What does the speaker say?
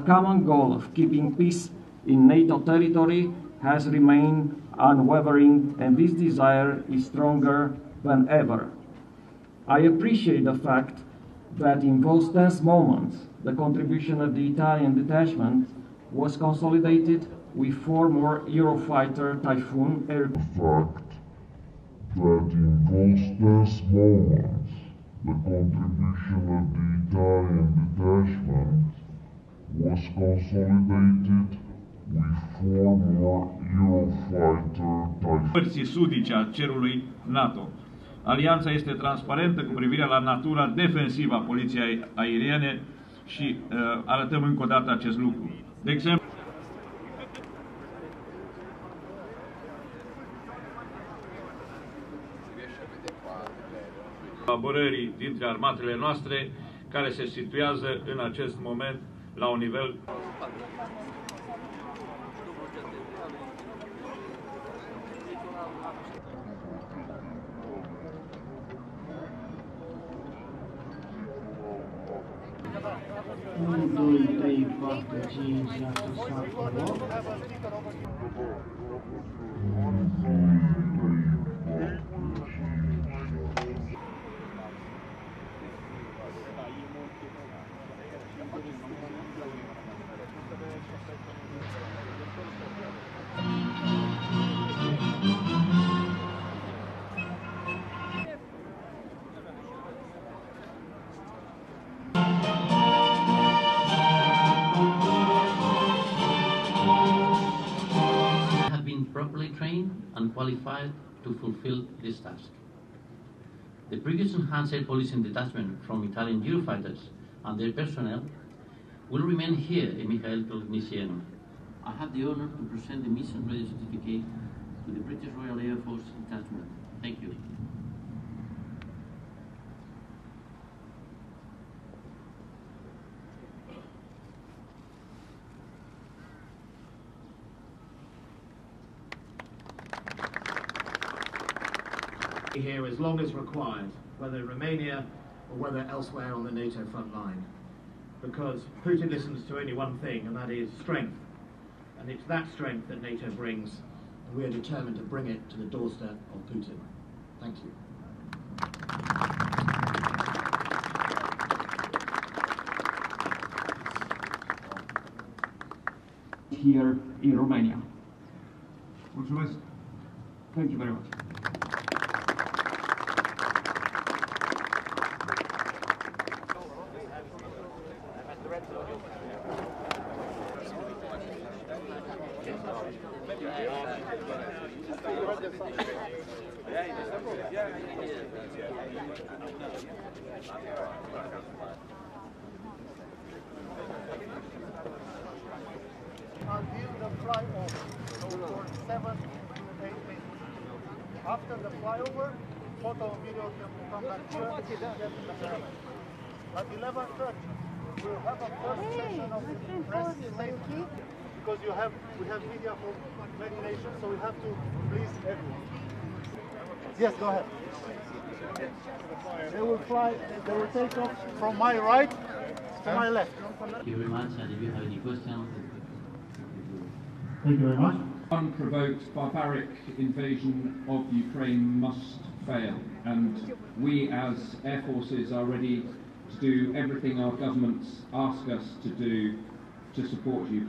common goal of keeping peace in NATO territory has remained unwavering, and this desire is stronger than ever. I appreciate the fact that in those tense moments, the contribution of the Italian detachment was consolidated with four more Eurofighter Typhoon air. The fact that in those tense moments, the contribution of the Italian detachment was consolidated with four more Eurofighter Typhoon. părții sudice a cerului NATO. Alianța este transparentă cu privire la natura defensivă a poliției aeriene și uh, arătăm încă o dată acest lucru. De exemplu, colaborării dintre armatele noastre care se situează în acest moment la un nivel Unu, doi, trei, patru, cinci, șase, șapte, opt. Properly trained and qualified to fulfill this task. The previous enhanced air policing detachment from Italian Eurofighters and their personnel will remain here in Mihail Kogalniceanu. I have the honor to present the mission ready certificate to the British Royal Air Force detachment. Thank you. Here as long as required, whether in Romania or whether elsewhere on the NATO front line. Because Putin listens to only one thing, and that is strength. And it's that strength that NATO brings, and we are determined to bring it to the doorstep of Putin. Thank you. here in Romania. Thank you very much. Until the flyover. So seven to eight minutes. After the flyover, photo and video can come back here. At 11.30, we'll have a first session of press safety because you have we have media from many nations, so we have to please everyone. Yes, go ahead. They will fly, they will take off from my right to my left. Thank you very much. And if you have any questions, Thank you very much. unprovoked barbaric invasion of Ukraine must fail, and we as air forces are ready to do everything our governments ask us to do to support Ukraine.